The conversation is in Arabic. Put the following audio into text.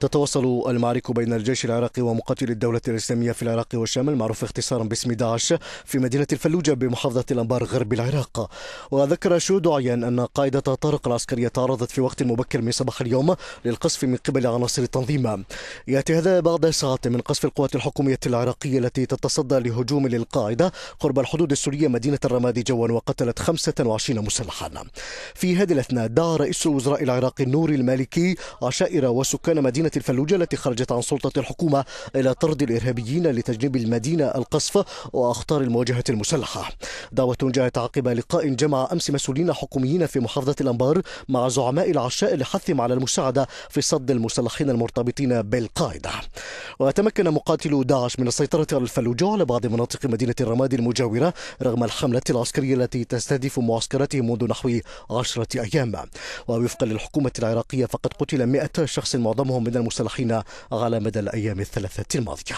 تتواصل المعارك بين الجيش العراقي ومقاتلي الدولة الإسلامية في العراق والشام المعروف اختصارا باسم داعش في مدينة الفلوجة بمحافظة الأنبار غرب العراق. وذكر شهود عيان أن قائدة طارق العسكرية تعرضت في وقت مبكر من صباح اليوم للقصف من قبل عناصر التنظيم. يأتي هذا بعد ساعات من قصف القوات الحكومية العراقية التي تتصدى لهجوم للقاعدة قرب الحدود السورية مدينة الرمادي جوا وقتلت 25 مسلحا. في هذه الأثناء دعا رئيس الوزراء العراقي النور المالكي عشائر وسكان مدينة الفلوجة التي خرجت عن سلطة الحكومة إلى طرد الإرهابيين لتجنيب المدينة القصف وأخطار المواجهة المسلحة. دعوة جاءت عقب لقاء جمع أمس مسؤولين حكوميين في محافظة الأنبار مع زعماء العشاء لحثهم على المساعدة في صد المسلحين المرتبطين بالقاعدة. وتمكن مقاتلو داعش من السيطرة على الفلوجة على بعض مناطق مدينة الرمادي المجاورة رغم الحملة العسكرية التي تستهدف معسكراتهم منذ نحو عشرة أيام. ووفقا للحكومة العراقية فقد قتل 100 شخص معظمهم من المسلحين على مدى الأيام الثلاثة الماضية.